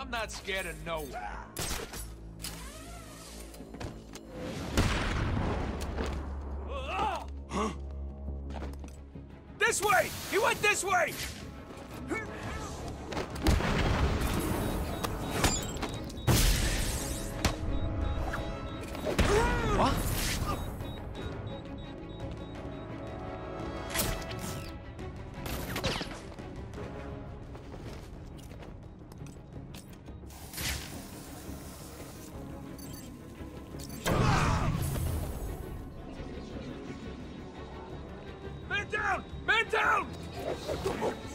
I'm not scared of no one. This way! He went this way! Down!